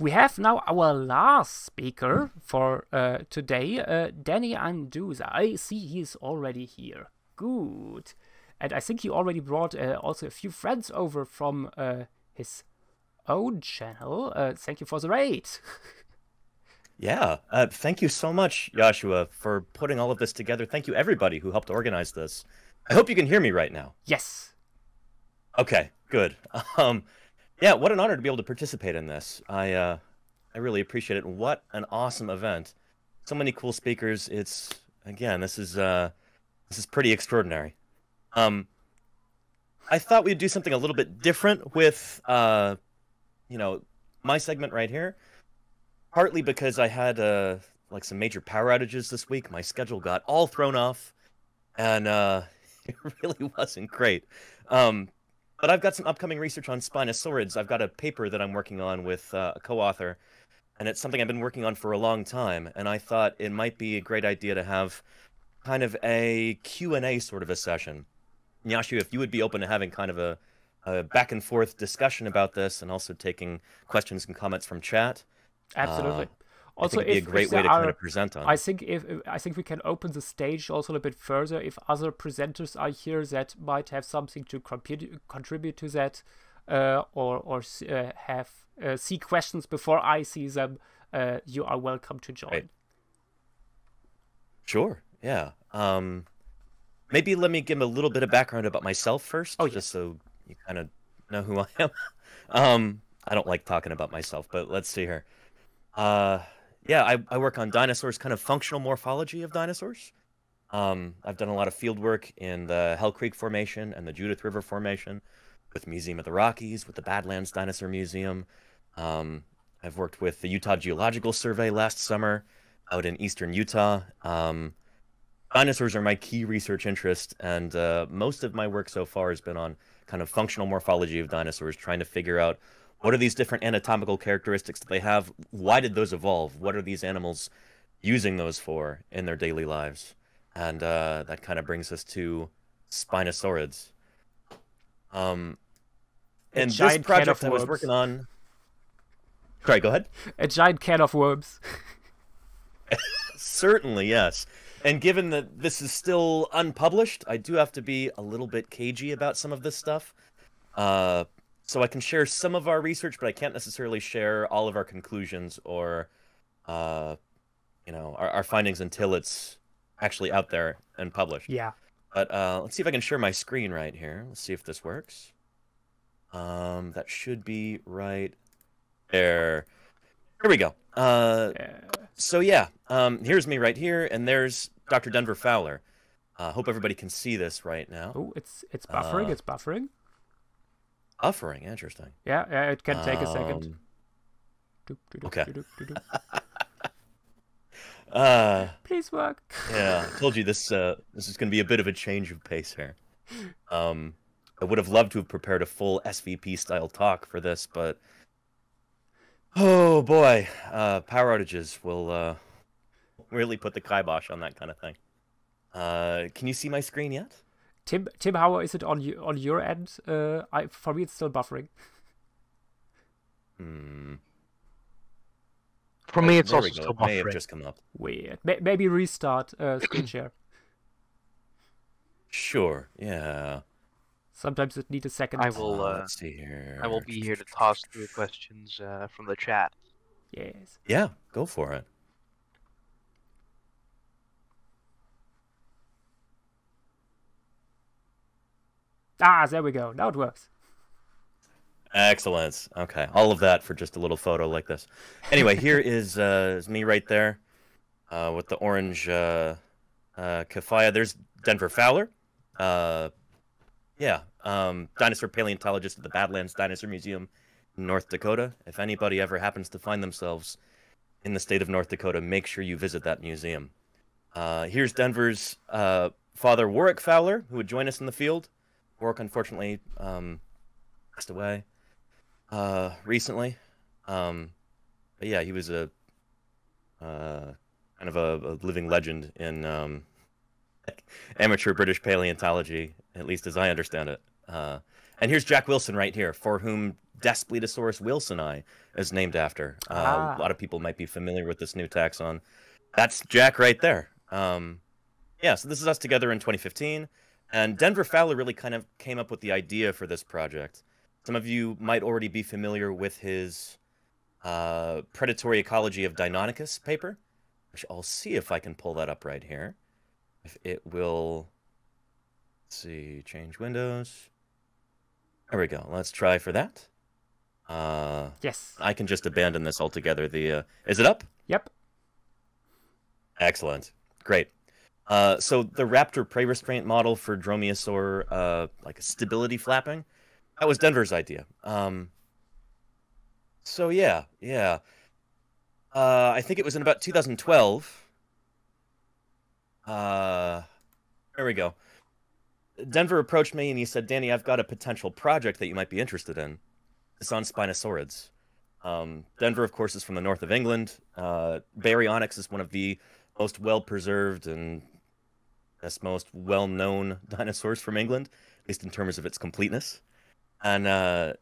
we have now our last speaker for uh, today, uh, Danny Anduza. I see he is already here. Good. And I think he already brought uh, also a few friends over from uh, his own channel. Uh, thank you for the raid. yeah, uh, thank you so much, Joschua, for putting all of this together. Thank you, everybody who helped organize this. I hope you can hear me right now. Yes. Okay, good. Um, yeah, what an honor to be able to participate in this. I uh, I really appreciate it. What an awesome event! So many cool speakers. It's again, this is uh, this is pretty extraordinary. Um, I thought we'd do something a little bit different with uh, you know, my segment right here. Partly because I had uh, like some major power outages this week. My schedule got all thrown off, and uh, it really wasn't great. Um, but I've got some upcoming research on Spinosaurids. I've got a paper that I'm working on with uh, a co-author, and it's something I've been working on for a long time. And I thought it might be a great idea to have kind of a Q&A sort of a session. Yashu, if you would be open to having kind of a, a back and forth discussion about this and also taking questions and comments from chat. Absolutely. Uh, also, it'd be if, a great way to are, kind of present on. I think if, I think we can open the stage also a little bit further if other presenters are here that might have something to contribute contribute to that, uh, or or uh, have uh, see questions before I see them. Uh, you are welcome to join. Right. Sure. Yeah. Um, maybe let me give a little bit of background about myself first, oh, just so you kind of know who I am. um, I don't like talking about myself, but let's see here. Uh, yeah, I, I work on dinosaurs, kind of functional morphology of dinosaurs. Um, I've done a lot of field work in the Hell Creek Formation and the Judith River Formation with Museum of the Rockies, with the Badlands Dinosaur Museum. Um, I've worked with the Utah Geological Survey last summer out in eastern Utah. Um, dinosaurs are my key research interest, and uh, most of my work so far has been on kind of functional morphology of dinosaurs, trying to figure out what are these different anatomical characteristics that they have? Why did those evolve? What are these animals using those for in their daily lives? And uh, that kind of brings us to Spinosaurids. Um, and this project I was working on. Sorry, go ahead. A giant can of worms. Certainly, yes. And given that this is still unpublished, I do have to be a little bit cagey about some of this stuff. Uh, so I can share some of our research, but I can't necessarily share all of our conclusions or, uh, you know, our, our findings until it's actually out there and published. Yeah. But uh, let's see if I can share my screen right here. Let's see if this works. Um, that should be right there. Here we go. Uh, yeah. So yeah, um, here's me right here, and there's Dr. Denver Fowler. Uh, hope everybody can see this right now. Oh, it's it's buffering. Uh, it's buffering. Buffering, interesting. Yeah, yeah, it can take um, a second. Okay. uh, Please work. yeah, I told you this. Uh, this is going to be a bit of a change of pace here. Um, I would have loved to have prepared a full SVP style talk for this, but oh boy, uh, power outages will uh, really put the kibosh on that kind of thing. Uh, can you see my screen yet? Tim, Tim, how is it on you on your end? Uh, I for me it's still buffering. Hmm. For me, it's also still buffering. May have just come up. Weird. maybe restart uh, screen share. Sure. Yeah. Sometimes it needs a second. I will. Uh, let's see here. I will be here to toss through questions uh, from the chat. Yes. Yeah, go for it. Ah, there we go. Now it works. Excellent. Okay, all of that for just a little photo like this. Anyway, here is uh, is me right there, uh, with the orange uh, uh, kafaya. There's Denver Fowler. Uh, yeah, um, dinosaur paleontologist at the Badlands Dinosaur Museum in North Dakota. If anybody ever happens to find themselves in the state of North Dakota, make sure you visit that museum. Uh, here's Denver's uh, father, Warwick Fowler, who would join us in the field. Warwick, unfortunately, um, passed away uh, recently. Um, but yeah, he was a uh, kind of a, a, living legend in um, amateur British paleontology, at least as I understand it. Uh, and here's Jack Wilson right here, for whom Daspletosaurus wilsoni is named after. Uh, Ah. A lot of people might be familiar with this new taxon. That's Jack right there. Um, yeah, so this is us together in 2015, and Denver Fowler really kind of came up with the idea for this project. Some of you might already be familiar with his uh, Predatory Ecology of Deinonychus paper, which I'll see if I can pull that up right here. If it will. Let's see, change windows. There we go. Let's try for that. Uh, Yes. I can just abandon this altogether. The uh, is it up? Yep. Excellent. Great. Uh, so the Raptor prey restraint model for Dromaeosaur, uh, like a stability flapping, that was Denver's idea. Um, so yeah, yeah. Uh, I think it was in about 2012. Uh, there we go. Denver approached me and he said, "Danny, I've got a potential project that you might be interested in. It's on Spinosaurids." Um, Denver, of course, is from the north of England. Uh, Baryonyx is one of the most well preserved and best most well known dinosaurs from England, at least in terms of its completeness. And uh,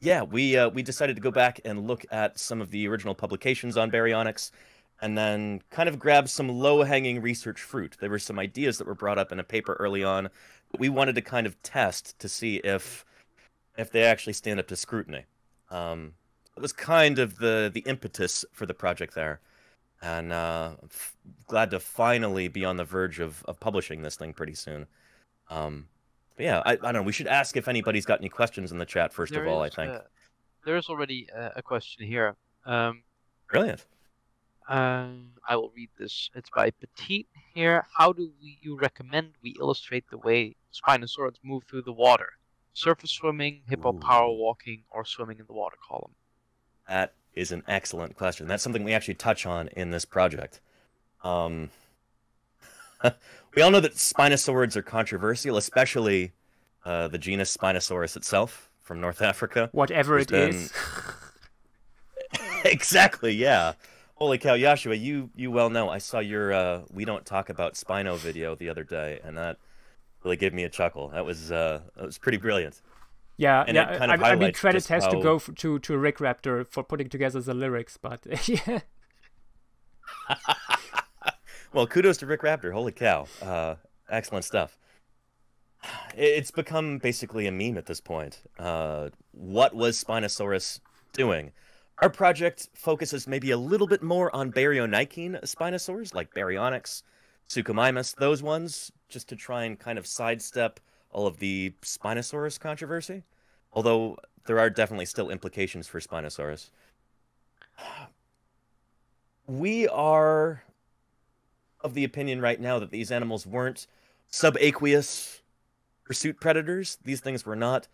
yeah, we uh, we decided to go back and look at some of the original publications on Baryonyx, and then kind of grab some low hanging research fruit. There were some ideas that were brought up in a paper early on, but we wanted to kind of test to see if if they actually stand up to scrutiny. Um, it was kind of the the impetus for the project there and uh, f- glad to finally be on the verge of, of publishing this thing pretty soon. Um, but yeah, I, I don't know. We should ask if anybody's got any questions in the chat first There of all. I think uh, there is already uh, a question here. Um, brilliant. um, I will read this. It's by Petite here. How do we, you recommend we illustrate the way spinosaurus move through the water? Surface swimming, hippo Ooh. power walking, or swimming in the water column? That is an excellent question. That's something we actually touch on in this project. Um, we all know that Spinosaurids are controversial, especially uh, the genus Spinosaurus itself from North Africa. Whatever it There's is. exactly, yeah. Holy cow, Joschua, you you well know. I saw your uh, "We Don't Talk About Spino" video the other day, and that really gave me a chuckle. That was uh, that was pretty brilliant. Yeah, and yeah. kind of I, I mean, credit has to go to to Rick Raptor for putting together the lyrics, but yeah. Well, kudos to Rick Raptor. Holy cow, uh, excellent stuff. It's become basically a meme at this point. Uh, what was Spinosaurus doing? Our project focuses maybe a little bit more on baryonychine spinosaurs, like Baryonyx, Suchomimus, those ones, just to try and kind of sidestep all of the Spinosaurus controversy. Although there are definitely still implications for Spinosaurus. We are of the opinion right now that these animals weren't subaqueous pursuit predators. These things were not,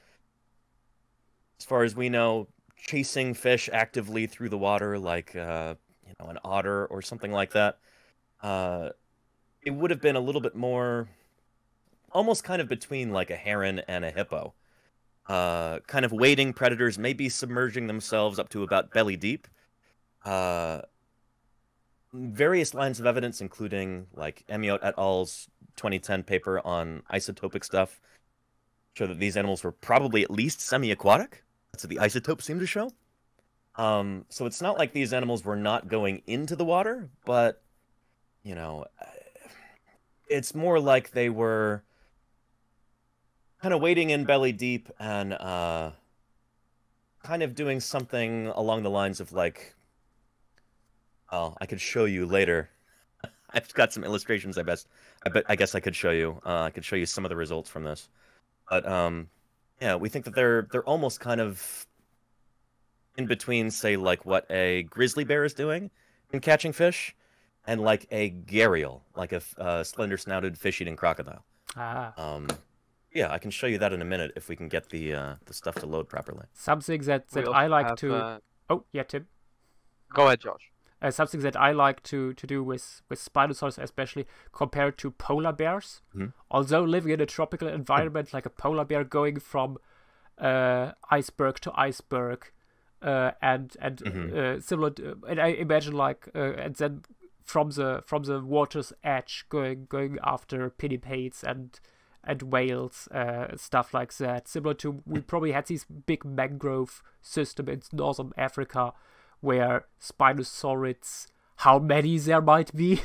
as far as we know, chasing fish actively through the water like uh, you know an otter or something like that. Uh, it would have been a little bit more, almost kind of between like a heron and a hippo. Uh, kind of wading predators, maybe submerging themselves up to about belly deep. Uh, various lines of evidence, including like Amiot et al.'s 2010 paper on isotopic stuff, show that these animals were probably at least semi-aquatic. That's what the isotopes seem to show. Um, so it's not like these animals were not going into the water, but you know, it's more like they were kind of wading in belly deep and uh, kind of doing something along the lines of like Oh, I could show you later. I've got some illustrations. I best. I bet. I guess I could show you. Uh, I could show you some of the results from this. But um, yeah, we think that they're they're almost kind of in between, say, like what a grizzly bear is doing in catching fish, and like a gharial, like a uh, slender-snouted fish-eating crocodile. ah, Um, yeah, I can show you that in a minute if we can get the uh, the stuff to load properly. something that We that also I like have, to. uh, Oh yeah, Tim. Go ahead, Josh. uh, something that I like to, to do with, with Spinosaurus, especially compared to polar bears. Mhm. Although living in a tropical environment like a polar bear, going from uh, iceberg to iceberg, uh, and and Mhm. uh, similar, to, and I imagine like uh, and then from the from the water's edge going going after pinnipeds and and whales, uh, stuff like that. Similar to we probably had this big mangrove system in northern Africa, where Spinosaurids, how many there might be,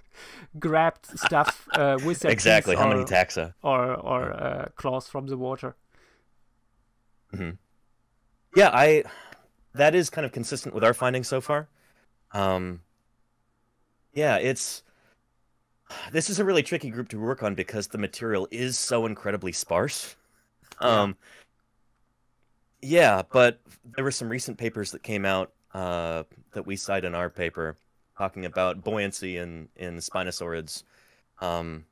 grabbed stuff uh, with their exactly how or, many taxa. or or uh, claws from the water. hmm Yeah, I. That is kind of consistent with our findings so far. Um. Yeah, it's. This is a really tricky group to work on because the material is so incredibly sparse. Um. Yeah, but there were some recent papers that came out uh, that we cite in our paper talking about buoyancy in in spinosaurids. Um,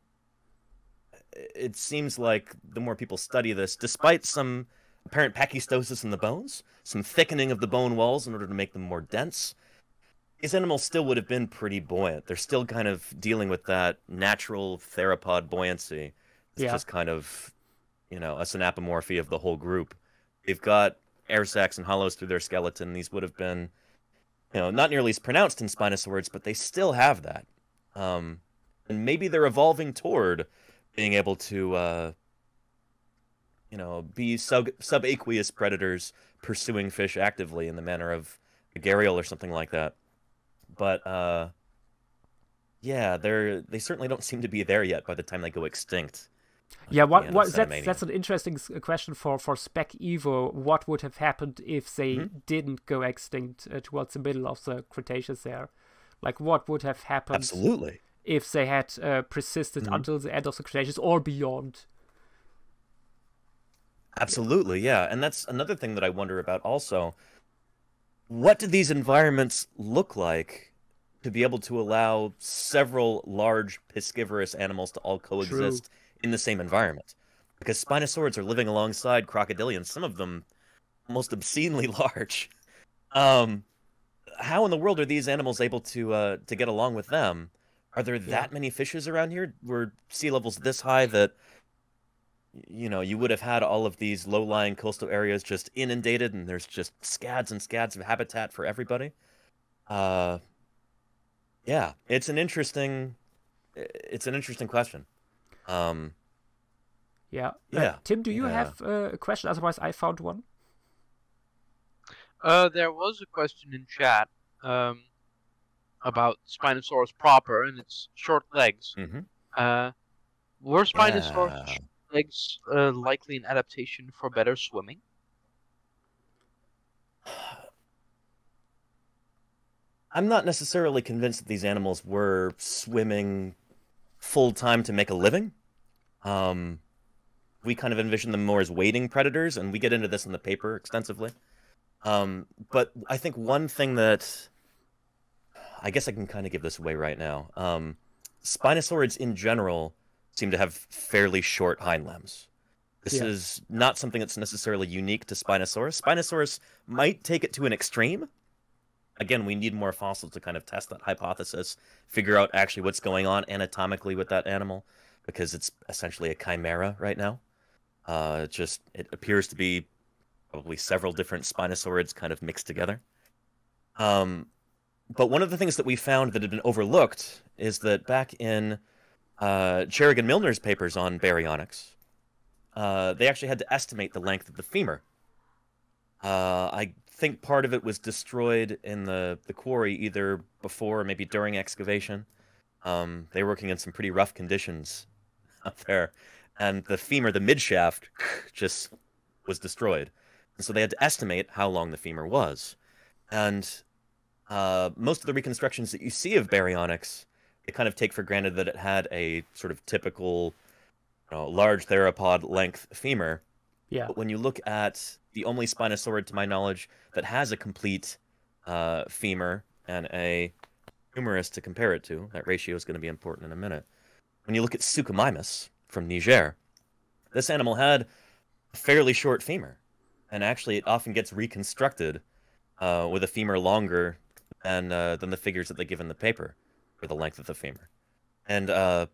it seems like the more people study this, despite some apparent pachyostosis in the bones, some thickening of the bone walls in order to make them more dense, these animals still would have been pretty buoyant. They're still kind of dealing with that natural theropod buoyancy. It's Yeah. just kind of, you know, a synapomorphy of the whole group. They've got air sacs and hollows through their skeleton. These would have been, you know, not nearly as pronounced in Spinosaurids, but they still have that. Um, and maybe they're evolving toward being able to, uh, you know, be sub subaqueous predators pursuing fish actively in the manner of a gharial or something like that. But uh, yeah, they're they certainly don't seem to be there yet by the time they go extinct. Yeah, what what that's that's an interesting question for for Spec Evo. What would have happened if they Mm-hmm. didn't go extinct uh, towards the middle of the Cretaceous? There, like what would have happened Absolutely. if they had uh, persisted Mm-hmm. until the end of the Cretaceous or beyond? Absolutely, yeah. And that's another thing that I wonder about also. What do these environments look like to be able to allow several large piscivorous animals to all coexist in the same environment? Because spinosaurids are living alongside crocodilians, some of them almost obscenely large. Um, how in the world are these animals able to uh, to get along with them? Are there that many fishes around here? Were sea levels this high that you know, you would have had all of these low-lying coastal areas just inundated, and there's just scads and scads of habitat for everybody. Uh, yeah, it's an interesting, it's an interesting question. Um, Yeah. Uh, Yeah, Tim, do you yeah. have uh, a question? Otherwise, I found one. Uh, there was a question in chat um, about Spinosaurus proper and its short legs. mhm. Uh, were Spinosaurus Yeah. Legs uh, likely an adaptation for better swimming? I'm not necessarily convinced that these animals were swimming full time to make a living. Um, we kind of envision them more as wading predators, and we get into this in the paper extensively. Um, but I think one thing that I guess I can kind of give this away right now. Um, Spinosaurids in general seem to have fairly short hind limbs. This Yeah. is not something that's necessarily unique to Spinosaurus. Spinosaurus might take it to an extreme, again, we need more fossils to kind of test that hypothesis, figure out actually what's going on anatomically with that animal, because it's essentially a chimera right now. Uh, it just it appears to be probably several different spinosaurids kind of mixed together. Um, but one of the things that we found that had been overlooked is that back in uh, Charig and Milner's papers on baryonyx, uh, they actually had to estimate the length of the femur. Uh, I think part of it was destroyed in the, the quarry either before or maybe during excavation. Um, they were working in some pretty rough conditions up there, and the femur, the midshaft, just was destroyed. And so they had to estimate how long the femur was. And uh, most of the reconstructions that you see of baryonyx, kind of take for granted that it had a sort of typical, you know, large theropod length femur. Yeah. But when you look at the only Spinosaurid, to my knowledge, that has a complete uh, femur and a humerus to compare it to, that ratio is going to be important in a minute. When you look at Suchomimus from Niger, this animal had a fairly short femur, and actually it often gets reconstructed uh, with a femur longer than uh, than the figures that they give in the paper for the length of the femur. And uh,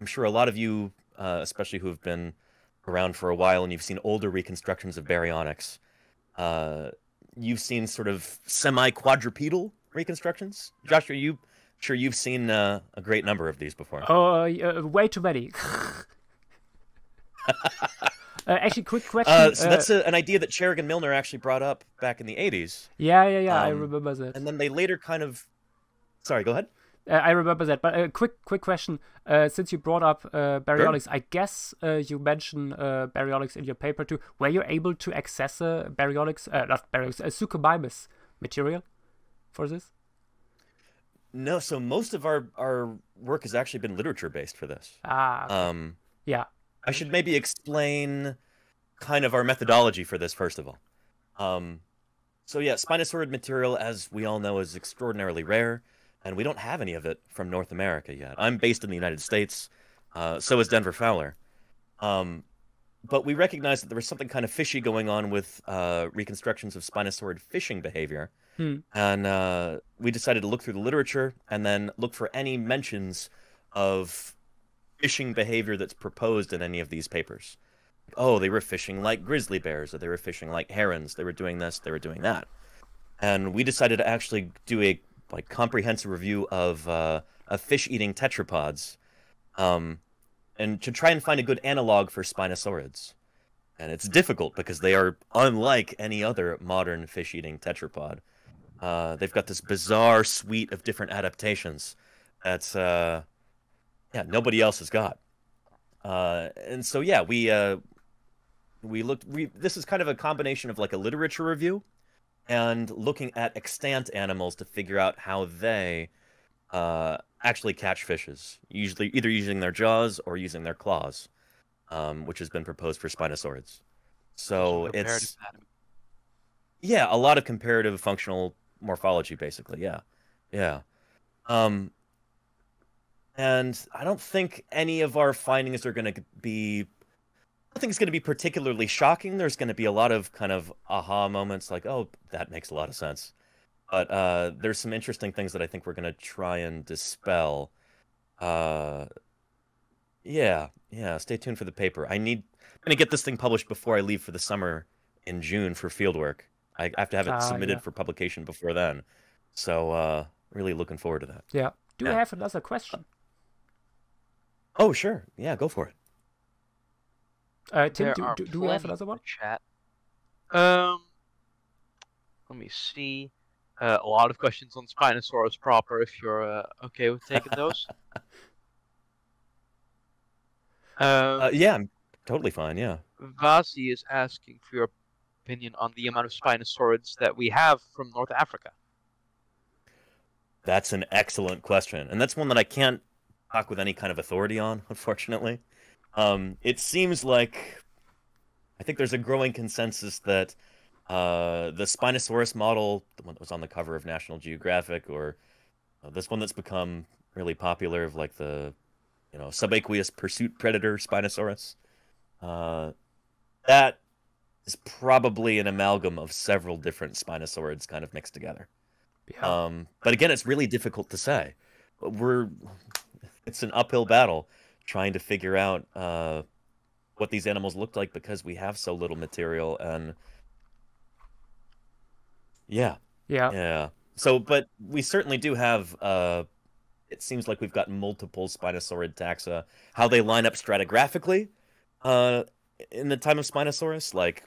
I'm sure a lot of you, uh, especially who have been around for a while and you've seen older reconstructions of baryonyx, uh, you've seen sort of semi-quadrupedal reconstructions. Joschua, you sure you've seen uh, a great number of these before. Oh, uh, way too many. Uh, actually, quick question. Uh, so uh, that's a, an idea that Charig and Milner actually brought up back in the 80s. yeah, yeah, yeah. I um, remember that. And then they later kind of. Sorry, go ahead. Uh, I remember that. But uh, quick, quick question. Uh, since you brought up uh, baryonyx, I guess uh, you mentioned uh, baryonyx in your paper too. Were you able to access uh, baryonyx, uh, not baryonyx, uh, suchomimus material for this? No, so most of our, our work has actually been literature based for this. Ah, Um, yeah. I should maybe explain kind of our methodology for this first of all. Um, so yeah, Spinosaurid material, as we all know, is extraordinarily rare, and we don't have any of it from North America yet. I'm based in the United States, uh, so is Denver Fowler. Um, but we recognized that there was something kind of fishy going on with uh, reconstructions of Spinosaurid fishing behavior, Hmm. and uh, we decided to look through the literature and then look for any mentions of fishing behavior that's proposed in any of these papers. Oh, they were fishing like grizzly bears, or they were fishing like herons. They were doing this, they were doing that, and we decided to actually do a like comprehensive review of uh, of fish-eating tetrapods, um, and to try and find a good analog for spinosaurids. And it's difficult because they are unlike any other modern fish-eating tetrapod. Uh, they've got this bizarre suite of different adaptations that's uh, yeah nobody else has got. Uh, and so yeah, we uh, we looked. We, this is kind of a combination of like a literature review and looking at extant animals to figure out how they uh, actually catch fishes. Usually, either using their jaws or using their claws, um, which has been proposed for spinosaurids. So it's anatomy. yeah, a lot of comparative functional morphology, basically. Yeah, yeah. Um, and I don't think any of our findings are going to be. I think it's going to be particularly shocking. There's going to be a lot of kind of aha moments, like, "Oh, that makes a lot of sense." But uh, there's some interesting things that I think we're going to try and dispel. Uh, yeah, yeah. Stay tuned for the paper. I need. I'm going to get this thing published before I leave for the summer in June for fieldwork. I I have to have it Ah, submitted yeah. for publication before then. So uh, really looking forward to that. Yeah. Do you Yeah. have another question? Oh sure, yeah, go for it. Uh, Tim, do, are do, do you have another one? Chat. Um, let me see. Uh, a lot of questions on Spinosaurus proper. If you're uh, okay with taking those. um, Uh, yeah, I'm totally fine. Yeah. Vasi is asking for your opinion on the amount of Spinosaurids that we have from North Africa. That's an excellent question, and that's one that I can't talk with any kind of authority on, unfortunately. Um, it seems like I think there's a growing consensus that uh, the Spinosaurus model, the one that was on the cover of National Geographic, or uh, this one that's become really popular of like the you know subaqueous pursuit predator Spinosaurus, uh, that is probably an amalgam of several different Spinosaurids kind of mixed together. Yeah. Um, but again, it's really difficult to say. We're it's an uphill battle trying to figure out uh, what these animals look like because we have so little material and yeah, yeah. yeah. So, but we certainly do have. Uh, it seems like we've got multiple Spinosaurid taxa. How they line up stratigraphically uh, in the time of Spinosaurus, like,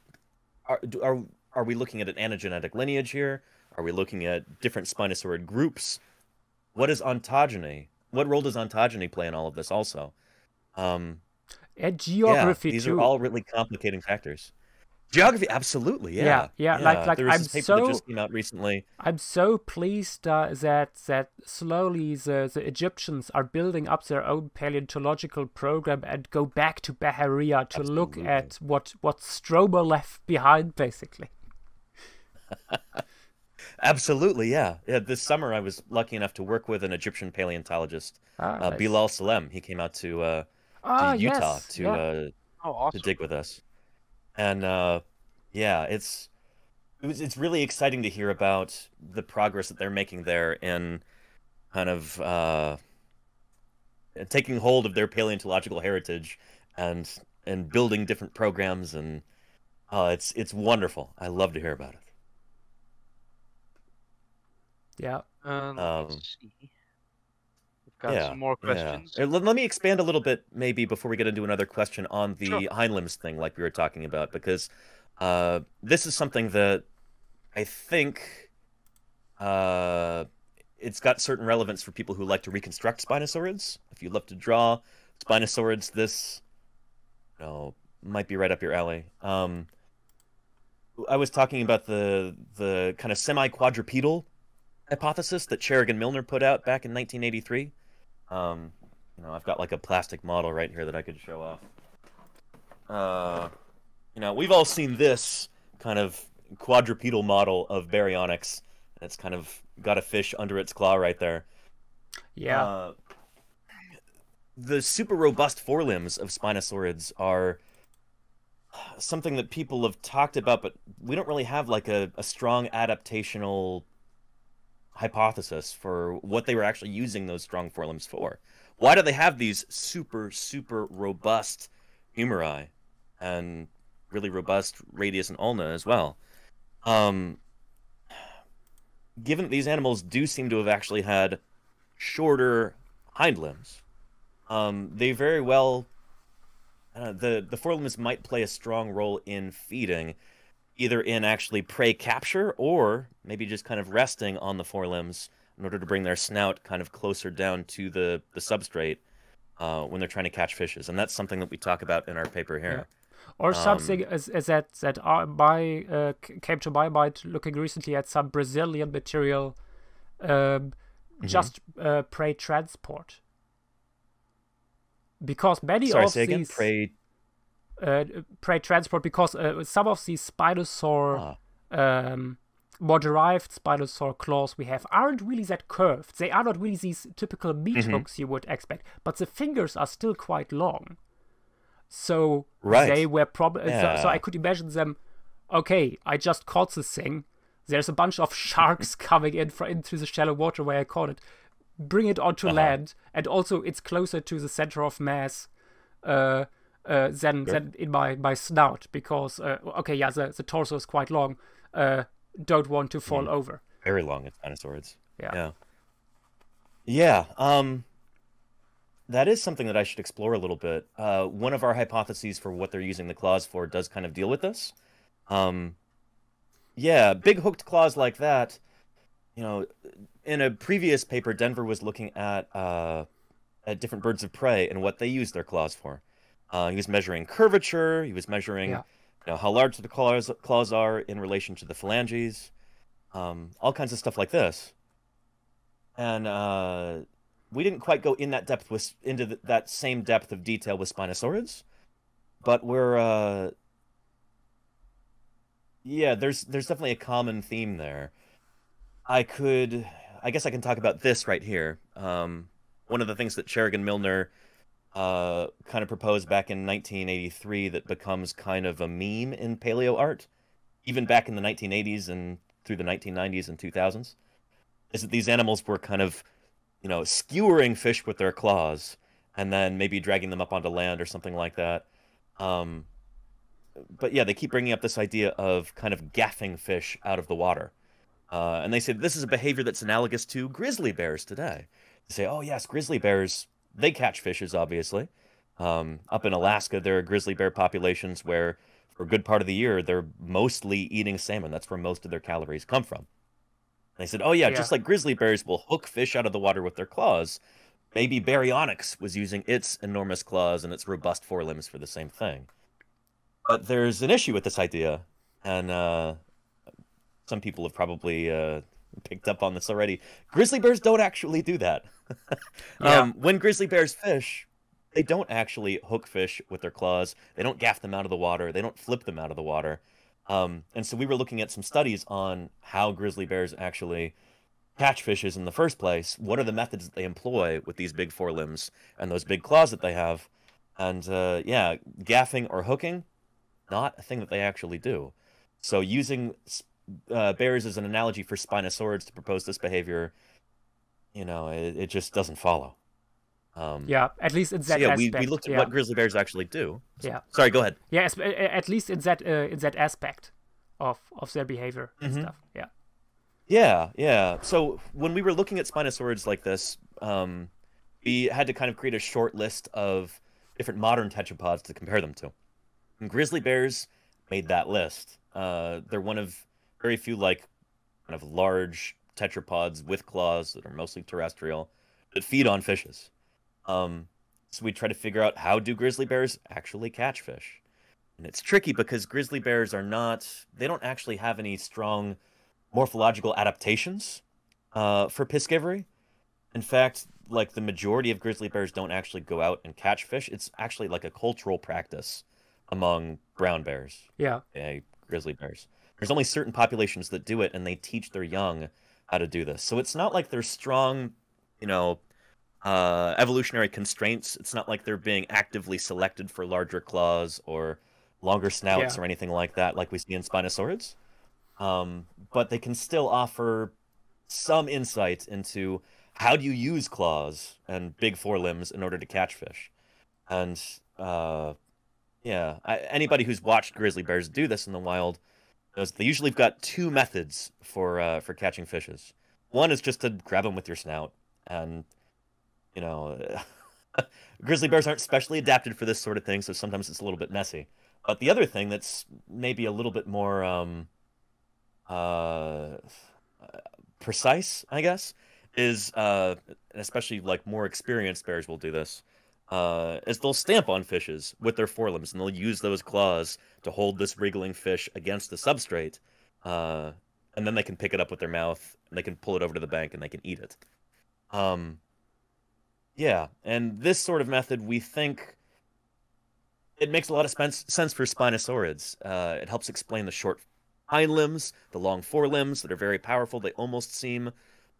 are are are we looking at an anagenetic lineage here? Are we looking at different Spinosaurid groups? What is ontogeny? What role does ontogeny play in all of this? Also, um, And yeah, these too. are all really complicating factors. Geography, absolutely, yeah, Yeah, yeah, like- like there was I'm this paper that so- just came out recently. I'm so pleased uh, that that slowly the, the Egyptians are building up their own paleontological program and go back to Bahariya to look at what what Stromer left behind, basically. Absolutely, yeah. Yeah, this summer I was lucky enough to work with an Egyptian paleontologist, Ah, uh, nice. Belal Salem. He came out to uh, to ah, Utah yes, to yeah. uh, Oh, to dig with us, and uh, yeah, it's it was, it's really exciting to hear about the progress that they're making there in kind of uh, taking hold of their paleontological heritage and and building different programs and uh, it's it's wonderful. I love to hear about it. yeah. Um, Um, let's see. We've got yeah, some more yeah. questions. Let, let me expand a little bit, maybe, before we get into another question on the Sure. hind limbs thing, like we were talking about, because uh, this is something that I think uh, it's got certain relevance for people who like to reconstruct Spinosaurids. If you love to draw Spinosaurids, this you know, might be right up your alley. Um, I was talking about the the kind of semi quadrupedal hypothesis that Charig and Milner put out back in 1983. Um, you know, I've got like a plastic model right here that I could show off. Uh, you know, we've all seen this kind of quadrupedal model of baryonyx. It's kind of got a fish under its claw right there. Yeah. Uh, the super robust forelimbs of Spinosaurids are something that people have talked about, but we don't really have like a, a strong adaptational hypothesis for what they were actually using those strong forelimbs for. Why do they have these super, super robust humeri and really robust radius and ulna as well? Um, given that these animals do seem to have actually had shorter hind limbs, um, they very well uh, the the forelimbs might play a strong role in feeding, either in actually prey capture or maybe just kind of resting on the forelimbs in order to bring their snout kind of closer down to the the substrate uh, when they're trying to catch fishes, and that's something that we talk about in our paper here. Or Um, something as, as that that by uh, came to my mind looking recently at some Brazilian material, um, Mm-hmm. just uh, prey transport. Because many Sorry, of say again. Prey. Uh, prey transport, because uh, some of these Spinosaur Ah, um, more derived Spinosaur claws we have aren't really that curved. They are not really these typical meat Mhm. hooks you would expect, but the fingers are still quite long. So Right. they were probably. So, so I could imagine them. Okay, I just caught this thing. There's a bunch of sharks coming in for, into the shallow water where I caught it. Bring it onto Uh-huh. land, and also it's closer to the center of mass uh, uh, than Sure. than in my my snout because uh, okay, yeah, the, the torso is quite long. Uh, don't want to fall over. very long in dinosaurs. Yeah. Yeah. Yeah. Um, that is something that I should explore a little bit. Uh, one of our hypotheses for what they're using the claws for does kind of deal with this. Um, yeah, big hooked claws like that. You know, in a previous paper, Denver was looking at uh, at different birds of prey and what they use their claws for. Uh, he was measuring curvature. He was measuring, Yeah. you know, how large the claws claws are in relation to the phalanges um, all kinds of stuff like this. And uh, we didn't quite go in that depth with into th that same depth of detail with Spinosaurids, but we're uh, yeah, there's there's definitely a common theme there. I could, I guess I can talk about this right here. Um, one of the things that Charig and Milner uh, kind of proposed back in 1983 that becomes kind of a meme in paleo art, even back in the 1980s and through the 1990s and 2000s, is that these animals were kind of, you know, skewering fish with their claws and then maybe dragging them up onto land or something like that. Um, but yeah, they keep bringing up this idea of kind of gaffing fish out of the water. Uh, and they say this is a behavior that's analogous to grizzly bears today. They say, oh, yes, grizzly bears, they catch fishes, obviously. Um, up in Alaska, there are grizzly bear populations where, for a good part of the year, they're mostly eating salmon. That's where most of their calories come from. And they said, oh, yeah, Yeah. just like grizzly bears will hook fish out of the water with their claws, maybe Baryonyx was using its enormous claws and its robust forelimbs for the same thing. But there's an issue with this idea, and uh, some people have probably uh, picked up on this already. Grizzly bears don't actually do that. Yeah. um, when grizzly bears fish, they don't actually hook fish with their claws. They don't gaff them out of the water. They don't flip them out of the water. Um, and so we were looking at some studies on how grizzly bears actually catch fishes in the first place. What are the methods that they employ with these big forelimbs and those big claws that they have? And uh, yeah, gaffing or hooking, not a thing that they actually do. So using uh, bears as an analogy for Spinosaurids to propose this behavior, you know, it, it just doesn't follow. Um, Yeah, at least in so that yeah, we, aspect. we looked at yeah. what grizzly bears actually do. Yeah. Sorry, go ahead. Yeah, at least in that uh, in that aspect of of their behavior and Mhm. stuff. Yeah. Yeah, yeah. So when we were looking at Spinosaurids like this, um, we had to kind of create a short list of different modern tetrapods to compare them to. And grizzly bears made that list. Uh, they're one of very few like kind of large tetrapods with claws that are mostly terrestrial that feed on fishes. Um, so we try to figure out how do grizzly bears actually catch fish. And it's tricky because grizzly bears are not they don't actually have any strong morphological adaptations uh, for piscivory. In fact, like the majority of grizzly bears don't actually go out and catch fish. It's actually like a cultural practice among brown bears. Yeah. grizzly bears. There's only certain populations that do it, and they teach their young how to do this. So it's not like there's strong, you know, uh, evolutionary constraints. It's not like they're being actively selected for larger claws or longer snouts Yeah. or anything like that, like we see in Spinosaurids. Um, but they can still offer some insight into how do you use claws and big forelimbs in order to catch fish. And uh, yeah, I, anybody who's watched grizzly bears do this in the wild they usually have got two methods for uh, for catching fishes. One is just to grab them with your snout, and you know, grizzly bears aren't specially adapted for this sort of thing, so sometimes it's a little bit messy. But the other thing that's maybe a little bit more um, uh, precise, I guess, is uh, especially like more experienced bears will do this. Uh, is they'll stamp on fishes with their forelimbs, and they'll use those claws to hold this wriggling fish against the substrate, uh, and then they can pick it up with their mouth, and they can pull it over to the bank, and they can eat it. Um, yeah, and this sort of method, we think, it makes a lot of sense for Spinosaurids. Uh, it helps explain the short hind limbs, the long forelimbs that are very powerful. They almost seem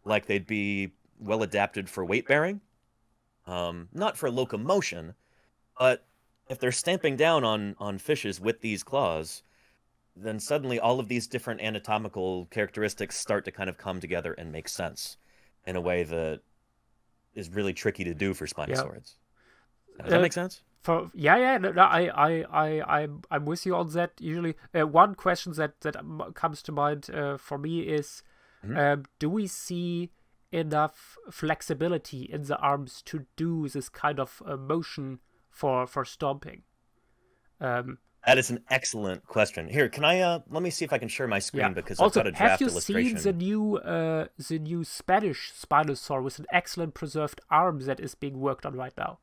like they'd be well adapted for weight bearing, um, not for locomotion, but if they're stamping down on on fishes with these claws, then suddenly all of these different anatomical characteristics start to kind of come together and make sense in a way that is really tricky to do for Spinosaurids. Does that Uh, make sense? For yeah, yeah, no, no, I, I, I, I'm, I'm with you on that. Usually, uh, one question that that comes to mind uh, for me is, Mhm. um, do we see enough flexibility in the arms to do this kind of uh, motion for for stomping? Um, That is an excellent question. Here, can I? Uh, let me see if I can share my screen yeah. because also, I've got a draft have you illustration. seen the new uh, the new Spanish Spinosaur with an excellent preserved arm that is being worked on right now?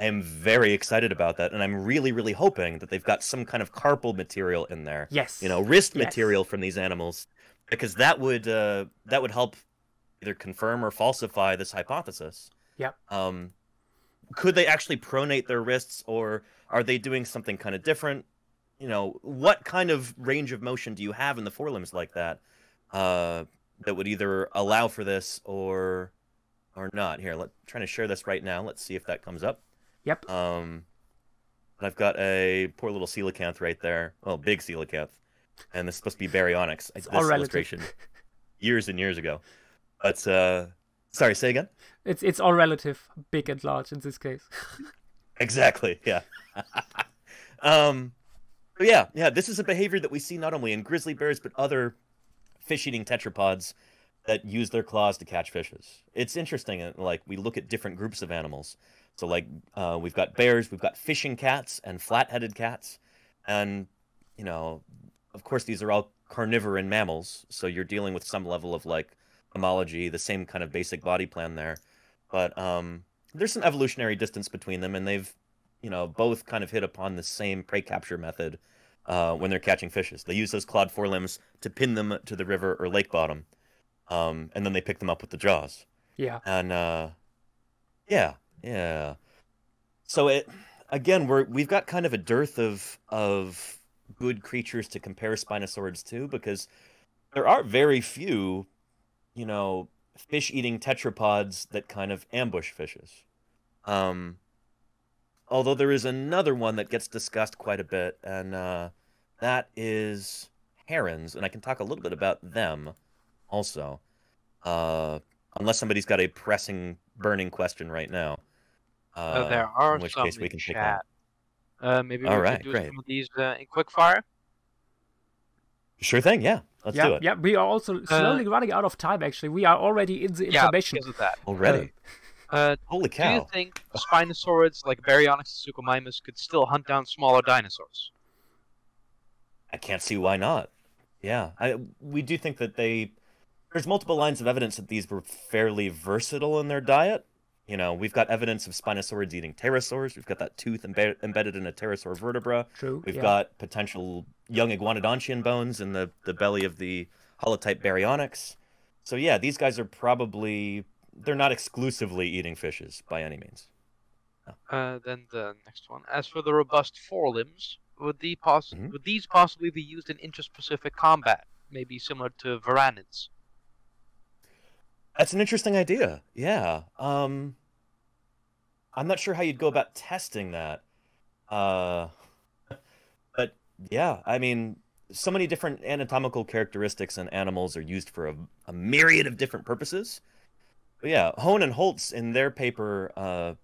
I am very excited about that, and I'm really, really hoping that they've got some kind of carpal material in there. Yes. You know, wrist Yes. material from these animals, because that would uh, that would help either confirm or falsify this hypothesis. Yep. Um, could they actually pronate their wrists, or are they doing something kind of different? You know, what kind of range of motion do you have in the forelimbs like that uh, that would either allow for this or or not? Here, let trying to share this right now. Let's see if that comes up. Yep. Um, I've got a poor little coelacanth right there. Well, big coelacanth, and this is supposed to be baryonyx. This all illustration years and years ago. But uh, sorry, say again. It's it's all relative, big and large in this case. Exactly. Yeah. um, yeah, yeah. This is a behavior that we see not only in grizzly bears but other fish-eating tetrapods that use their claws to catch fishes. It's interesting. uh, Like we look at different groups of animals. So like uh, we've got bears, we've got fishing cats and flat-headed cats, and you know, of course, these are all carnivorous mammals. So you're dealing with some level of like homology, the same kind of basic body plan there. But um, there's some evolutionary distance between them, and they've, you know, both kind of hit upon the same prey capture method uh, when they're catching fishes. They use those clawed forelimbs to pin them to the river or lake bottom, um, and then they pick them up with the jaws. yeah. And uh, yeah, yeah. So it again, we're we've got kind of a dearth of of good creatures to compare Spinosaurids to because there are very few, you know, fish-eating tetrapods that kind of ambush fishes. Um, although there is another one that gets discussed quite a bit, and uh, that is herons, and I can talk a little bit about them also. Uh, unless somebody's got a pressing, burning question right now. Uh, Uh, there are in which some case we can chat. Uh, maybe we All right, do great. some of these uh, in quickfire. Sure thing, yeah. Let's yeah, do it. yeah. We are also slowly running out of time. Actually, we are already in the Yeah, information. because of that. Already. Uh, Holy cow! do you think Spinosaurids like Baryonyx and Suchomimus could still hunt down smaller dinosaurs? I can't see why not. Yeah, I we do think that they there's multiple lines of evidence that these were fairly versatile in their diet. You know, we've got evidence of Spinosaurids eating pterosaurs. We've got that tooth embe- embedded in a pterosaur vertebra. True. We've yeah. got potential young iguanodontian bones in the, the belly of the holotype Baryonyx. So yeah, these guys are probably they're not exclusively eating fishes by any means. Uh, then the next one. As for the robust forelimbs, would the poss- Mhm. would these possibly be used in interspecific combat? Maybe similar to varanids. That's an interesting idea. Yeah. Um I'm not sure how you'd go about testing that. Uh but yeah, I mean so many different anatomical characteristics in animals are used for a, a myriad of different purposes. But yeah, Hone and Holtz in their paper uh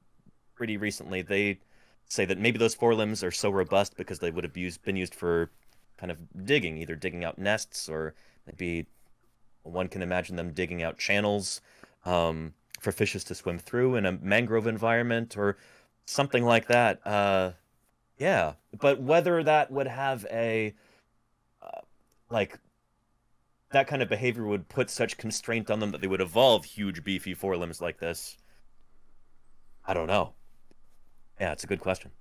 pretty recently they say that maybe those forelimbs are so robust because they would have used been used for kind of digging, either digging out nests or maybe one can imagine them digging out channels um, for fishes to swim through in a mangrove environment or something like that. Uh, yeah, but whether that would have a uh, like that kind of behavior would put such constraint on them that they would evolve huge beefy forelimbs like this, I don't know. Yeah, it's a good question.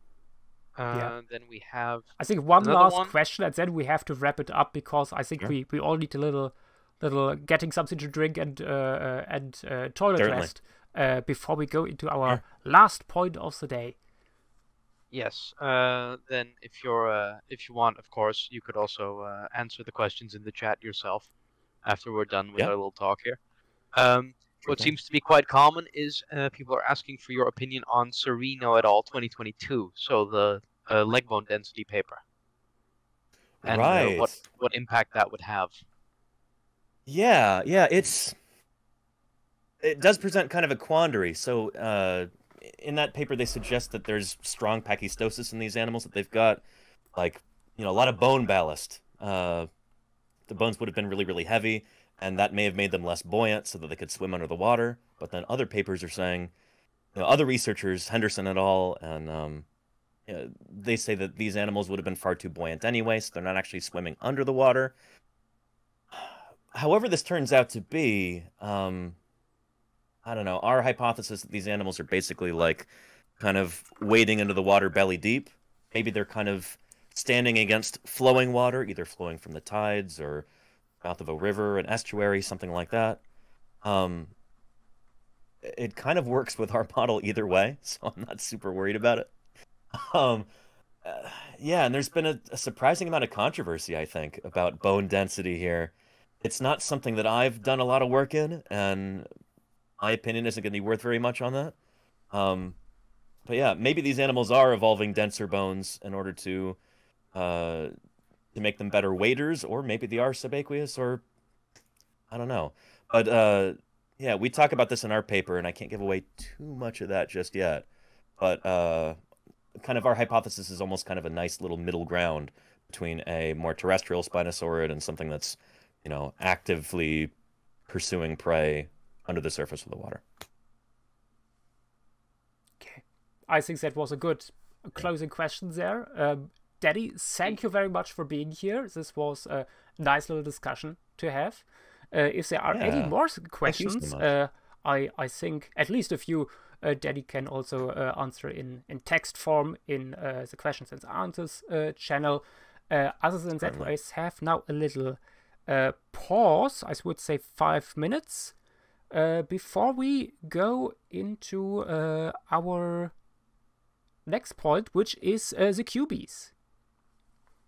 Uh, Yeah. Then we have I think one last one? question, and then we have to wrap it up because I think Sure. we, we all need a little little getting something to drink and uh, uh, and uh, toilet Certainly. rest uh, before we go into our Sure. last point of the day. yes. Uh, then if you're uh, if you want, of course, you could also uh, answer the questions in the chat yourself after we're done with Yeah. our little talk here. Um, what seems to be quite common is uh, people are asking for your opinion on Sereno et al. 2022, so the uh, leg bone density paper, and uh, right. what what impact that would have. Yeah, yeah, it's it does present kind of a quandary. So, uh, in that paper, they suggest that there's strong pachyostosis in these animals. That they've got, like, you know, a lot of bone ballast. Uh, the bones would have been really, really heavy, and that may have made them less buoyant, so that they could swim under the water. But then other papers are saying, you know, other researchers, Henderson et al., and um, you know, they say that these animals would have been far too buoyant anyway, so they're not actually swimming under the water however this turns out to be, um, I don't know. Our hypothesis that these animals are basically like kind of wading into the water belly deep. Maybe they're kind of standing against flowing water, either flowing from the tides or mouth of a river, an estuary, something like that. Um, it kind of works with our model either way, so I'm not super worried about it. Um, uh, yeah, and there's been a, a surprising amount of controversy, I think, about bone density here it's not something that I've done a lot of work in, and my opinion isn't going to be worth very much on that. Um, but yeah, maybe these animals are evolving denser bones in order to uh, to make them better waders, or maybe they are subaqueous, or I don't know. But uh, yeah, we talk about this in our paper, and I can't give away too much of that just yet. But uh, kind of our hypothesis is almost kind of a nice little middle ground between a more terrestrial spinosaurid and something that's you know, actively pursuing prey under the surface of the water. Okay, I think that was a good closing question there. Um, Danny, thank you very much for being here. This was a nice little discussion to have. Uh, if there are any more so questions, uh, I I think at least a few uh, Danny can also uh, answer in, in text form in uh, the questions and answers uh, channel. Uh, other than that, Certainly. I have now a little uh, pause. I would say five minutes uh, before we go into uh, our next point, which is uh, the QBs.